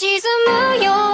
沈むよ。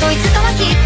といつかはきっと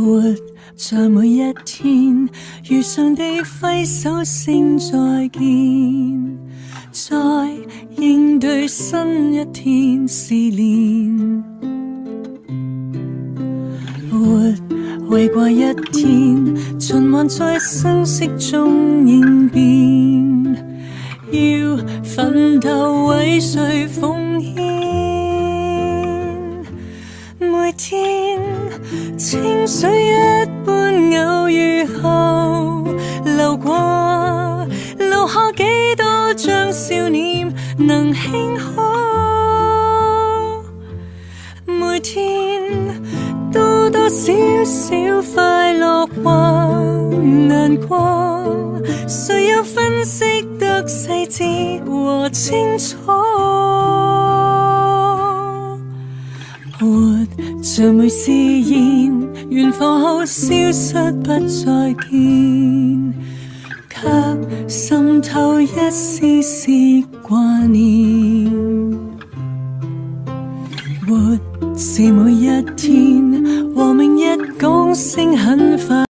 活在每一天如常地挥手声再见再应对新一天试炼。活为过一天循环在生息中应变。要奋斗为上多少少快乐或难过，谁又分析得细致和清楚？活像每试验，远放后消失不再见，却渗透一丝丝挂念。活是每一天，和明日讲声很快。